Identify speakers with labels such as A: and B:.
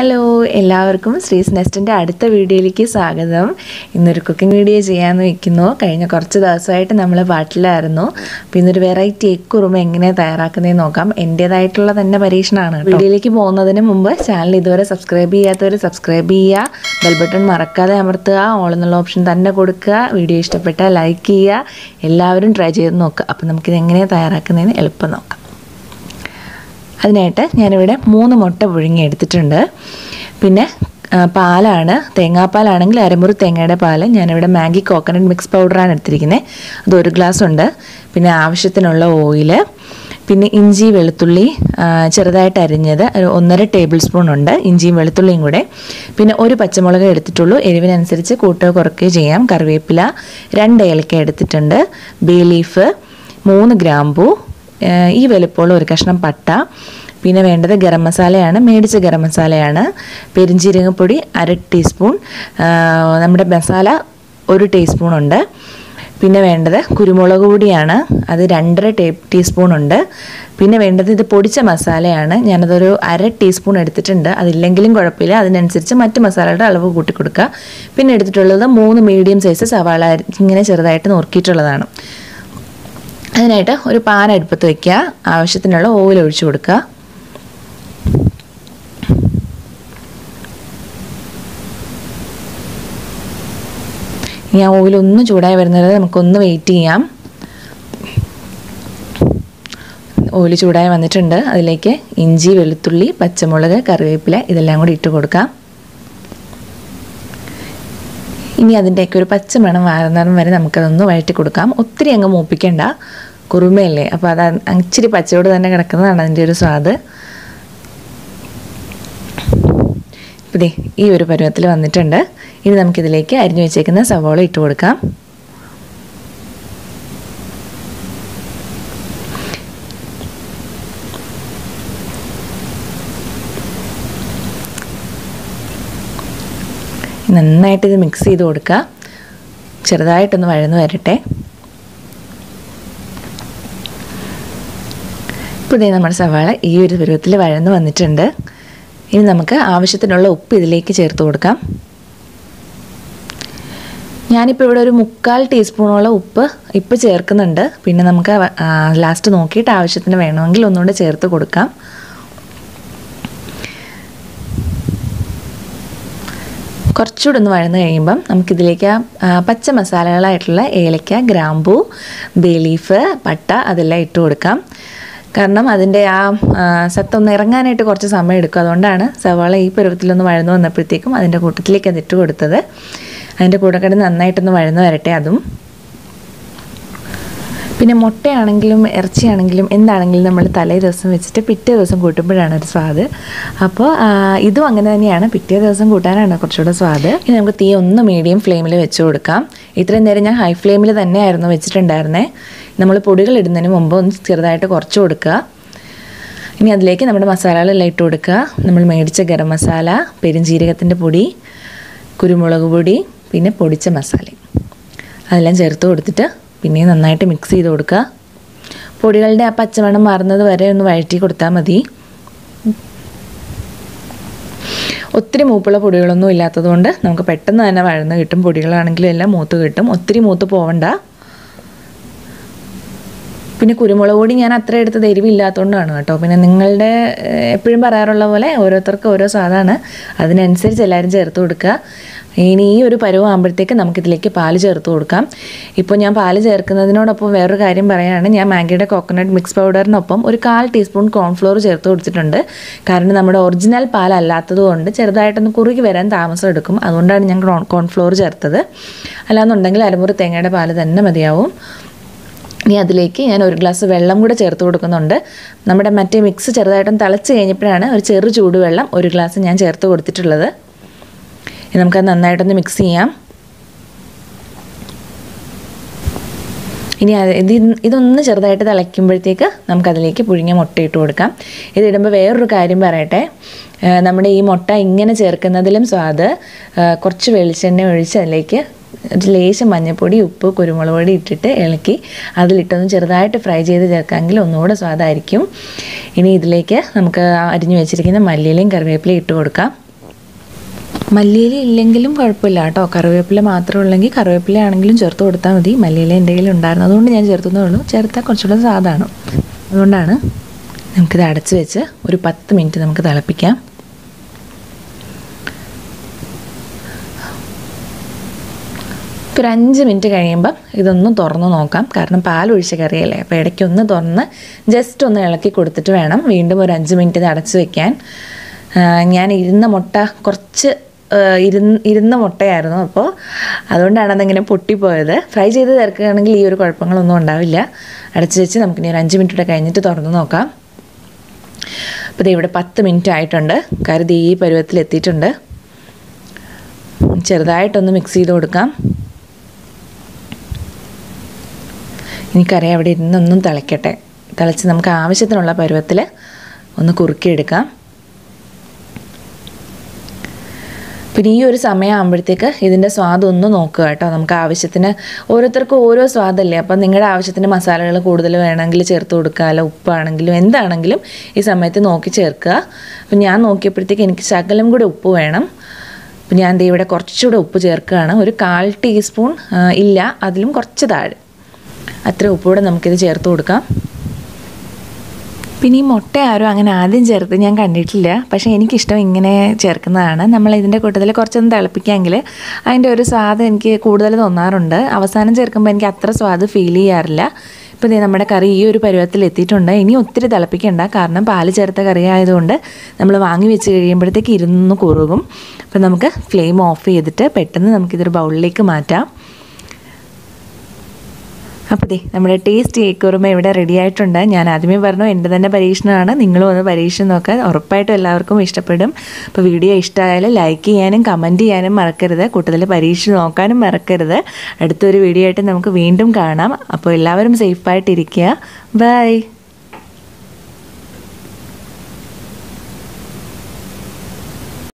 A: Hello എല്ലാവർക്കും ശ്രീസ് നെസ്റ്റിന്റെ അടുത്ത വീഡിയോയിലേക്ക് സ്വാഗതം. ഇന്നൊരു കുക്കിംഗ് വീഡിയോ ചെയ്യാമെന്ന് വെക്കുന്നു കഴിഞ്ഞ കുറച്ച് ദിവസമായിട്ട് നമ്മൾ പാട്ടിലായിരുന്നു അപ്പോൾ ഇന്നൊരു വെറൈറ്റി എഗ് എങ്ങനെ തയ്യാറാക്കുന്നതെന്ന് നോക്കാം. എന്റേതായിട്ടുള്ള തന്നെ പരീക്ഷണമാണ്. വീഡിയോയിലേക്ക് പോകുന്നതിന് മുമ്പ് ചാനൽ ഇതുവരെ സബ്സ്ക്രൈബ് ചെയ്യാത്തവർ സബ്സ്ക്രൈബ് ചെയ്യുക. ബെൽ ബട്ടൺ മറക്കാതെ അമർത്തുക. ഓൾ എന്നുള്ള ഓപ്ഷൻ തന്നെ കൊടുക്കുക. വീഡിയോ ഇഷ്ടപ്പെട്ടാൽ ലൈക്ക് ചെയ്യുക. എല്ലാവരും ട്രൈ ചെയ്ത് നോക്കുക. അപ്പോൾ നമുക്കിത് എങ്ങനെയാണ് തയ്യാറാക്കുന്നതെന്ന് എളുപ്പം നോക്കാം. അതിനായിട്ട് ഞാനിവിടെ മൂന്ന് മുട്ട പുഴുങ്ങി എടുത്തിട്ടുണ്ട്. പിന്നെ പാലാണ് തേങ്ങാപ്പാലാണെങ്കിൽ അരമുറി തേങ്ങയുടെ പാൽ ഞാനിവിടെ മാഗി കോക്കനട്ട് മിക്സ് പൗഡറാണ് എടുത്തിരിക്കുന്നത് അത് ഒരു ഗ്ലാസ് ഉണ്ട്. പിന്നെ ആവശ്യത്തിനുള്ള ഓയിൽ പിന്നെ ഇഞ്ചി വെളുത്തുള്ളി ചെറുതായിട്ട് അരിഞ്ഞത് ഒരു ഒന്നര ടേബിൾ സ്പൂൺ ഉണ്ട്. ഇഞ്ചിയും വെളുത്തുള്ളിയും കൂടെ. പിന്നെ ഒരു പച്ചമുളക് എടുത്തിട്ടുള്ളൂ. എരിവിനനുസരിച്ച് കൂട്ടുകയോ കുറയ്ക്കുകയോ ചെയ്യാം. കറിവേപ്പില രണ്ട് ഏലക്ക എടുത്തിട്ടുണ്ട്. ബേ ലീഫ് മൂന്ന് ഗ്രാമ്പൂ ഈ വലുപ്പമുള്ള ഒരു കഷ്ണം പട്ട പിന്നെ വേണ്ടത് ഗരം മസാലയാണ് മേടിച്ച ഗരം മസാലയാണ്. പെരിഞ്ചീരകപ്പൊടി അര ടീസ്പൂൺ നമ്മുടെ മസാല ഒരു ടീസ്പൂൺ ഉണ്ട്. പിന്നെ വേണ്ടത് കുരുമുളക് പൊടിയാണ് അത് രണ്ടര ടേ ടീസ്പൂൺ ഉണ്ട്. പിന്നെ വേണ്ടത് ഇത് പൊടിച്ച മസാലയാണ് ഞാനതൊരു അര ടീസ്പൂൺ എടുത്തിട്ടുണ്ട്. അതില്ലെങ്കിലും കുഴപ്പമില്ല അതിനനുസരിച്ച് മറ്റ് മസാലയുടെ അളവ് കൂട്ടി കൊടുക്കുക പിന്നെ എടുത്തിട്ടുള്ളത് മൂന്ന് മീഡിയം സൈസ് സവാള ഇങ്ങനെ ചെറുതായിട്ട് നുറുക്കിയിട്ടുള്ളതാണ് അതിനായിട്ട് ഒരു പാൻ അടുപ്പത്ത് വയ്ക്കുക ആവശ്യത്തിനുള്ള ഓയിൽ ഒഴിച്ചു കൊടുക്കുക. ഇനി ആ ഒന്ന് ചൂടായി വരുന്നത് നമുക്കൊന്ന് വെയിറ്റ് ചെയ്യാം. ഓയിൽ ചൂടായി വന്നിട്ടുണ്ട്. അതിലേക്ക് ഇഞ്ചി വെളുത്തുള്ളി പച്ചമുളക് കറിവേപ്പില ഇതെല്ലാം കൂടി ഇട്ട് കൊടുക്കാം. ഇനി അതിന്റെയൊക്കെ ഒരു പച്ചമണം വാരുന്നതും വരെ നമുക്കതൊന്ന് വഴറ്റി കൊടുക്കാം. ഒത്തിരി അങ്ങ് മൂപ്പിക്കണ്ട. കുറുമയല്ലേ? അപ്പോൾ അത് ഇച്ചിരി പച്ചയോട് തന്നെ കിടക്കുന്നതാണ് അതിന്റെ ഒരു സ്വാദ്. ഇപ്പം ഈ ഒരു പരുവത്തിൽ വന്നിട്ടുണ്ട്. ഇനി നമുക്കിതിലേക്ക് അരിഞ്ഞു വെച്ചേക്കുന്ന സവോള ഇട്ട് കൊടുക്കാം. നന്നായിട്ട് ഇത് മിക്സ് ചെയ്ത് കൊടുക്കുക. ചെറുതായിട്ടൊന്ന് വഴന്ന് വരട്ടെ. ഇപ്പോൾ നമ്മുടെ സവാള ഈ ഒരു പരുവത്തിൽ വഴന്ന് വന്നിട്ടുണ്ട്. ഇനി നമുക്ക് ആവശ്യത്തിനുള്ള ഉപ്പ് ഇതിലേക്ക് ചേർത്ത് കൊടുക്കാം. ഞാനിപ്പോൾ ഇവിടെ ഒരു മുക്കാൽ ടീസ്പൂണോളം ഉപ്പ് ഇപ്പോൾ ചേർക്കുന്നുണ്ട്. പിന്നെ നമുക്ക് ലാസ്റ്റ് നോക്കിയിട്ട് ആവശ്യത്തിന് വേണമെങ്കിൽ ഒന്നുകൂടെ ചേർത്ത് കൊടുക്കാം. കുറച്ചുകൂടെ ഒന്ന് വഴന്ന് കഴിയുമ്പം നമുക്കിതിലേക്ക് പച്ച മസാലകളായിട്ടുള്ള ഏലക്ക ഗ്രാമ്പൂ ബേ ലീഫ് പട്ട അതെല്ലാം ഇട്ട് കൊടുക്കാം. കാരണം അതിന്റെ ആ സത്തൊന്ന് ഇറങ്ങാനായിട്ട് കുറച്ച് സമയം എടുക്കും. അതുകൊണ്ടാണ് സവാള ഈ പരുവത്തിലൊന്ന് വഴന്നു വന്നപ്പോഴത്തേക്കും അതിന്റെ കൂട്ടത്തിലേക്ക് അത് ഇട്ട് കൊടുത്തത്. അതിന്റെ കൂടെ കിടന്ന് നന്നായിട്ടൊന്ന് വഴന്നു വരട്ടെ അതും. പിന്നെ മുട്ടയാണെങ്കിലും ഇറച്ചിയാണെങ്കിലും എന്താണെങ്കിലും നമ്മൾ തലേ ദിവസം വെച്ചിട്ട് പിറ്റേ ദിവസം കൂട്ടുമ്പോഴാണ് ഒരു സ്വാദ്. അപ്പോൾ ഇതും അങ്ങനെ തന്നെയാണ്. പിറ്റേ ദിവസം കൂട്ടാനാണ് കുറച്ചുകൂടെ സ്വാദ്. ഇനി നമുക്ക് തീ ഒന്ന് മീഡിയം ഫ്ലെയിമിൽ വെച്ച് കൊടുക്കാം. ഇത്രയും നേരം ഞാൻ ഹൈ ഫ്ലെയിമിൽ തന്നെയായിരുന്നു വെച്ചിട്ടുണ്ടായിരുന്നേ. നമ്മൾ പൊടികൾ ഇടുന്നതിന് മുമ്പ് ഒന്ന് ചെറുതായിട്ട് കുറച്ച് കൊടുക്കുക. ഇനി അതിലേക്ക് നമ്മുടെ മസാലകളെല്ലാം ഇട്ട് കൊടുക്കുക. നമ്മൾ മേടിച്ച ഗരം മസാല പെരുംജീരകത്തിന്റെ പൊടി കുരുമുളക് പൊടി പിന്നെ പൊടിച്ച മസാല അതെല്ലാം ചേർത്ത് കൊടുത്തിട്ട് പിന്നെ നന്നായിട്ട് മിക്സ് ചെയ്ത് കൊടുക്കുക പൊടികളുടെ ആ പച്ചമണം മാറുന്നത് വരെ ഒന്ന് വഴറ്റി കൊടുത്താൽ മതി. ഒത്തിരി മൂപ്പുള്ള പൊടികളൊന്നും ഇല്ലാത്തതുകൊണ്ട് നമുക്ക് പെട്ടെന്ന് തന്നെ വഴന്ന് കിട്ടും. പൊടികളാണെങ്കിലും എല്ലാം മൂത്ത് കിട്ടും. ഒത്തിരി മൂത്ത് പോവണ്ട. പിന്നെ കുരുമുളക് പൊടി ഞാൻ അത്ര എടുത്തത് എരിവില്ലാത്തതുകൊണ്ടാണ് കേട്ടോ. പിന്നെ നിങ്ങളുടെ എപ്പോഴും പറയാറുള്ള പോലെ ഓരോരുത്തർക്ക് ഓരോ സാധാണ് അതിനനുസരിച്ച് എല്ലാവരും ചേർത്ത് കൊടുക്കുക ഇനി ഈ ഒരു പരുവാകുമ്പോഴത്തേക്ക് നമുക്കിതിലേക്ക് പാൽ ചേർത്ത് കൊടുക്കാം. ഇപ്പോൾ ഞാൻ പാൽ ചേർക്കുന്നതിനോടൊപ്പം വേറൊരു കാര്യം പറയുകയാണ് ഞാൻ മാഗിയുടെ കോക്കനട്ട് മിക്സ് പൗഡറിനൊപ്പം ഒരു കാൽ ടീസ്പൂൺ കോൺഫ്ലോർ ചേർത്ത് കൊടുത്തിട്ടുണ്ട്. കാരണം നമ്മുടെ ഒറിജിനൽ പാലല്ലാത്തത് കൊണ്ട് ചെറുതായിട്ടൊന്ന് കുറുകി വരാൻ താമസം എടുക്കും. അതുകൊണ്ടാണ് ഞാൻ കോൺഫ്ലോർ ചേർത്തത്. അല്ലാന്നുണ്ടെങ്കിൽ അരമുറി തേങ്ങയുടെ പാൽ തന്നെ മതിയാവും. ഇനി അതിലേക്ക് ഞാൻ ഒരു ഗ്ലാസ് വെള്ളം കൂടെ ചേർത്ത് കൊടുക്കുന്നുണ്ട്. നമ്മുടെ മറ്റേ മിക്സ് ചെറുതായിട്ടൊന്ന് തിളച്ച് കഴിഞ്ഞപ്പോഴാണ് ഒരു ചെറു ചൂടുവെള്ളം ഒരു ഗ്ലാസ് ഞാൻ ചേർത്ത് കൊടുത്തിട്ടുള്ളത്. നമുക്കത് നന്നായിട്ടൊന്ന് മിക്സ് ചെയ്യാം. ഇനി ഇത് ഇതൊന്ന് ചെറുതായിട്ട് തിളയ്ക്കുമ്പോഴത്തേക്ക് നമുക്കതിലേക്ക് പുഴുങ്ങിയ മുട്ട ഇട്ട് കൊടുക്കാം. ഇതിടുമ്പോൾ വേറൊരു കാര്യം പറയട്ടെ. നമ്മുടെ ഈ മുട്ട ഇങ്ങനെ ചേർക്കുന്നതിലും സ്വാദ് കുറച്ച് വെളിച്ചെണ്ണ ഒഴിച്ച് അതിലേക്ക് ലേശം മഞ്ഞൾപ്പൊടി ഉപ്പ് കുരുമുളക് പൊടി ഇട്ടിട്ട് ഇളക്കി അതിലിട്ടൊന്ന് ചെറുതായിട്ട് ഫ്രൈ ചെയ്ത് ചേർക്കാമെങ്കിൽ ഒന്നുകൂടെ സ്വാദായിരിക്കും. ഇനി ഇതിലേക്ക് നമുക്ക് അരിഞ്ഞു വെച്ചിരിക്കുന്ന മല്ലിയിലയും കറിവേപ്പിലയും ഇട്ട് കൊടുക്കാം. മല്ലിയില ഇല്ലെങ്കിലും കുഴപ്പമില്ല കേട്ടോ. കറിവേപ്പില മാത്രം ഉള്ളെങ്കിൽ കറിവേപ്പില ആണെങ്കിലും ചേർത്ത് കൊടുത്താൽ മതി. മല്ലിയില എന്തെങ്കിലും ഉണ്ടായിരുന്നു. അതുകൊണ്ട് ഞാൻ ചേർത്തുന്നേ ഉള്ളൂ. ചേർത്താൽ കുറച്ചുകൂടെ സാധാണ്. അതുകൊണ്ടാണ് നമുക്കിത് അടച്ച് വെച്ച് ഒരു പത്ത് മിനിറ്റ് നമുക്ക് തിളപ്പിക്കാം. ഒരു അഞ്ച് മിനിറ്റ് കഴിയുമ്പം ഇതൊന്ന് തുറന്ന് നോക്കാം. കാരണം പാൽ ഒഴിച്ച കറിയല്ലേ. അപ്പോൾ ഇടയ്ക്ക് ഒന്ന് തുറന്ന് ജസ്റ്റ് ഒന്ന് ഇളക്കി കൊടുത്തിട്ട് വേണം വീണ്ടും ഒരു അഞ്ച് മിനിറ്റ് ഇത് അടച്ച് വെക്കാൻ. ഞാൻ ഇരുന്ന മുട്ട കുറച്ച് ഇരുന്ന് ഇരുന്ന മുട്ടയായിരുന്നു അപ്പോൾ അതുകൊണ്ടാണ് അതിങ്ങനെ പൊട്ടിപ്പോയത്. ഫ്രൈ ചെയ്ത് തിരക്കുകയാണെങ്കിൽ ഈ ഒരു കുഴപ്പങ്ങളൊന്നും ഉണ്ടാവില്ല. അടച്ചു വെച്ച് നമുക്കിനി ഒരു അഞ്ച് മിനിറ്റ് കഴിഞ്ഞിട്ട് തുറന്ന് നോക്കാം. അപ്പോൾ ഇത് ഇവിടെ പത്ത് മിനിറ്റ് ആയിട്ടുണ്ട്. കരുതി ഈ പരുവത്തിൽ എത്തിയിട്ടുണ്ട്. ചെറുതായിട്ടൊന്ന് മിക്സ് ചെയ്ത് കൊടുക്കാം. ഇനി കറി അവിടെ ഇരുന്നൊന്നും തിളയ്ക്കട്ടെ തിളച്ച് നമുക്ക് ആവശ്യത്തിനുള്ള പരുവത്തിൽ ഒന്ന് കുറുക്കിയെടുക്കാം. പിന്നെ ഈ ഒരു സമയമാകുമ്പോഴത്തേക്ക് ഇതിന്റെ സ്വാദ് ഒന്ന് നോക്കുക കേട്ടോ. നമുക്ക് ആവശ്യത്തിന് ഓരോരുത്തർക്കും ഓരോ സ്വാദല്ലേ? അപ്പം നിങ്ങളുടെ ആവശ്യത്തിന് മസാലകൾ കൂടുതൽ വേണമെങ്കിൽ ചേർത്ത് കൊടുക്കാമല്ലോ ഉപ്പാണെങ്കിലും എന്താണെങ്കിലും ഈ സമയത്ത് നോക്കി ചേർക്കുക. അപ്പം ഞാൻ നോക്കിയപ്പോഴത്തേക്ക് എനിക്ക് ശകലം കൂടി ഉപ്പ് വേണം. അപ്പം ഞാൻ ദേ ഇവിടെ കുറച്ചുകൂടെ ഉപ്പ് ചേർക്കുകയാണ്. ഒരു കാൽ ടീസ്പൂൺ ഇല്ല അതിലും കുറച്ച് താഴെ. അത്ര ഉപ്പൂടെ നമുക്കിത് ചേർത്ത് കൊടുക്കാം. പിന്നെ ഈ മുട്ട ആരും അങ്ങനെ ആദ്യം ചേർത്ത് ഞാൻ കണ്ടിട്ടില്ല. പക്ഷേ എനിക്കിഷ്ടം ഇങ്ങനെ ചേർക്കുന്നതാണ്. നമ്മൾ ഇതിന്റെ കൂട്ടത്തിൽ കുറച്ചൊന്ന് തിളപ്പിക്കാമെങ്കിൽ അതിന്റെ ഒരു സ്വാദ് എനിക്ക് കൂടുതൽ തോന്നാറുണ്ട്. അവസാനം ചേർക്കുമ്പോൾ എനിക്ക് അത്ര സ്വാദ് ഫീൽ ചെയ്യാറില്ല. ഇപ്പോൾ നമ്മുടെ കറി ഈ ഒരു പരുവത്തിൽ എത്തിയിട്ടുണ്ട്. ഇനി ഒത്തിരി തിളപ്പിക്കേണ്ട. കാരണം പാൽ ചേർത്ത കറി ആയതുകൊണ്ട് നമ്മൾ വാങ്ങി വെച്ച് കഴിയുമ്പോഴത്തേക്ക് ഇരുന്ന് കുറുകും. അപ്പോൾ നമുക്ക് ഫ്ലെയിം ഓഫ് ചെയ്തിട്ട് പെട്ടെന്ന് നമുക്കിതൊരു ബൗളിലേക്ക് മാറ്റാം. അപ്പോൾ ദേ നമ്മുടെ ടേസ്റ്റ് കേക്കുറുമ ഇവിടെ റെഡി ആയിട്ടുണ്ട്. ഞാൻ ആദ്യമേ പറഞ്ഞു എന്റെ തന്നെ പരീക്ഷണമാണ്. നിങ്ങളും ഒന്ന് പരീക്ഷണം നോക്കാൻ ഉറപ്പായിട്ടും എല്ലാവർക്കും ഇഷ്ടപ്പെടും. അപ്പോൾ വീഡിയോ ഇഷ്ടമായാൽ ലൈക്ക് ചെയ്യാനും കമന്റ് ചെയ്യാനും മറക്കരുത്. കൂട്ടത്തിൽ പരീക്ഷ നോക്കാനും മറക്കരുത്. അടുത്തൊരു വീഡിയോ ആയിട്ട് നമുക്ക് വീണ്ടും കാണാം. അപ്പോൾ എല്ലാവരും സേഫായിട്ടിരിക്കുക ബൈ